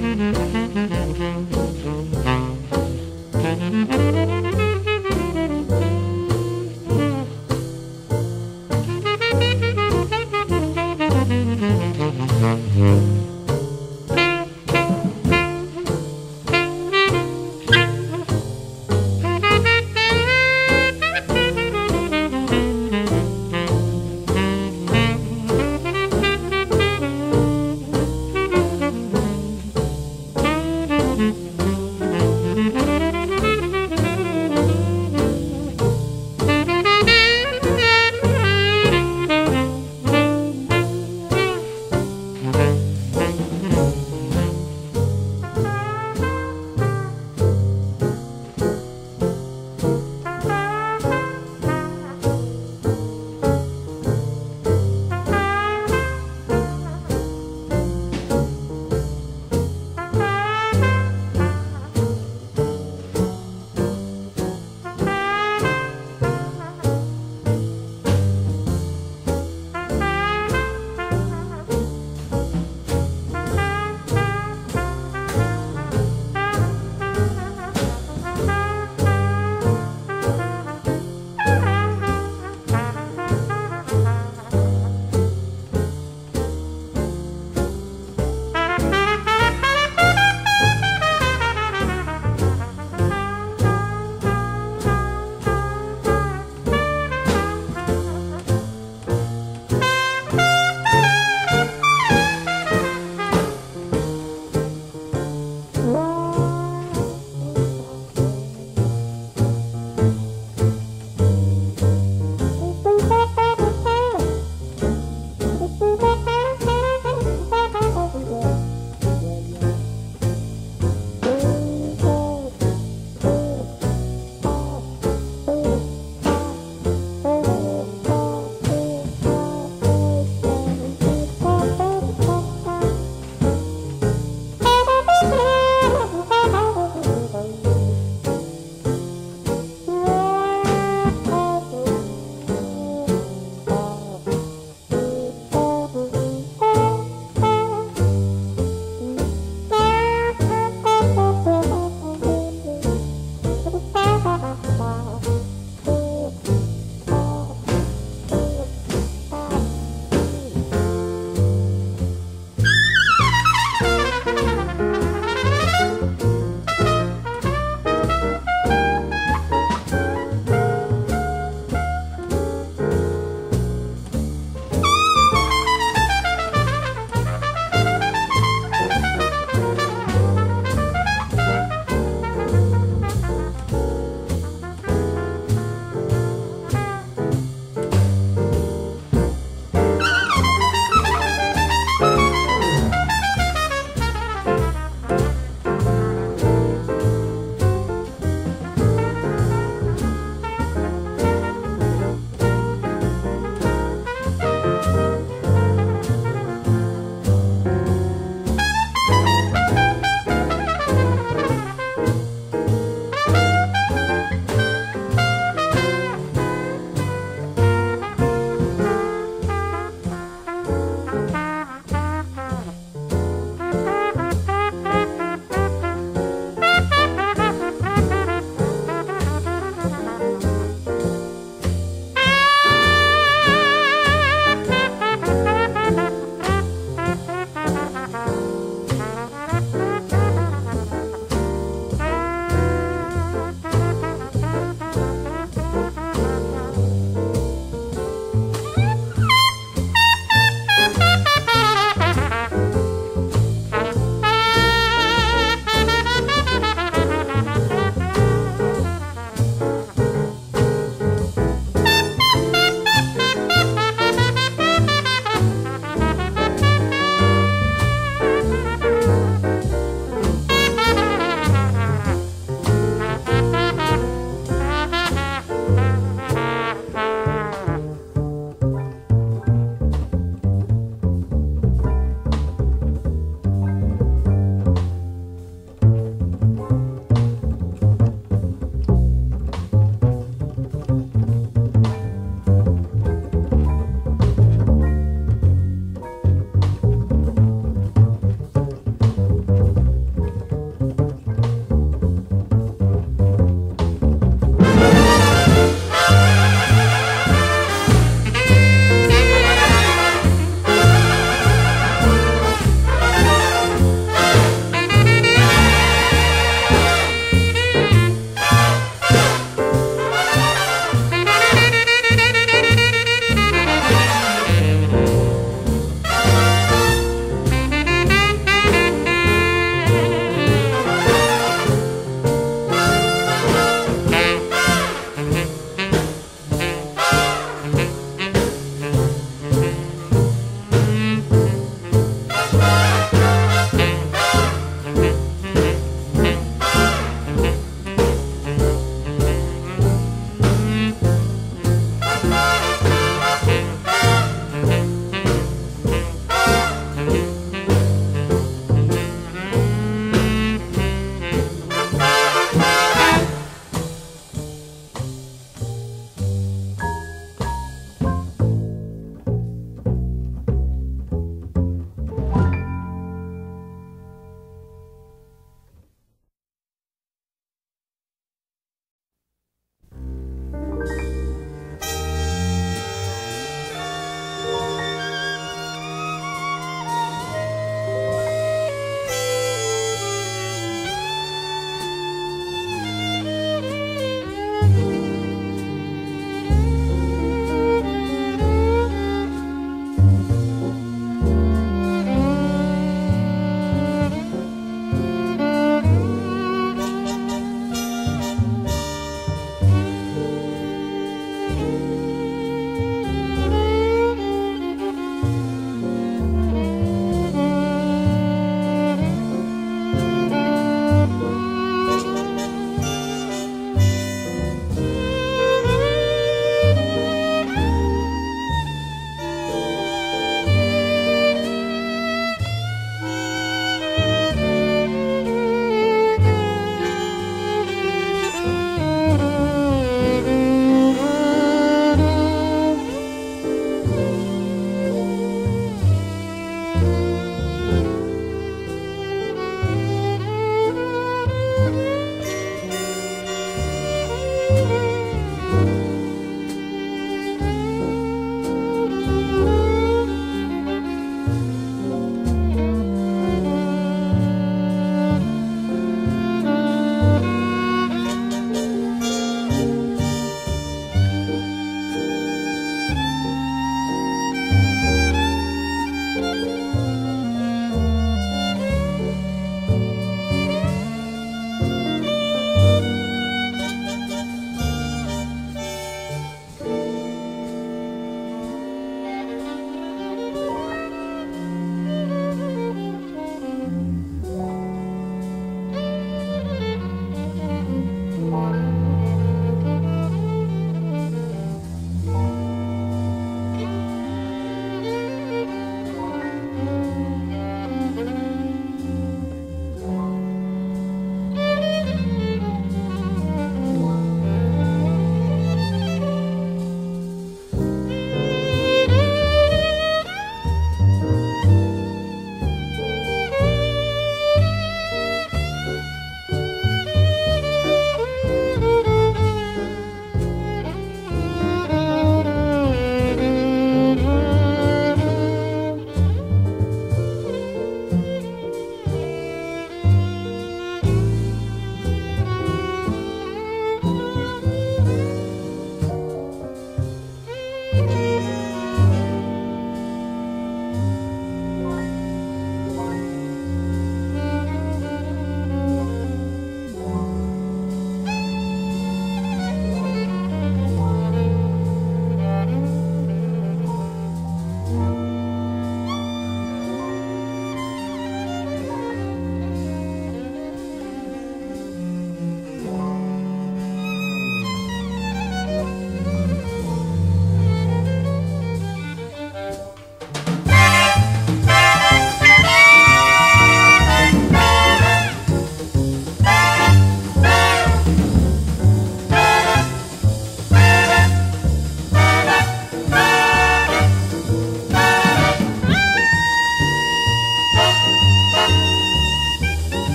Mm-hmm.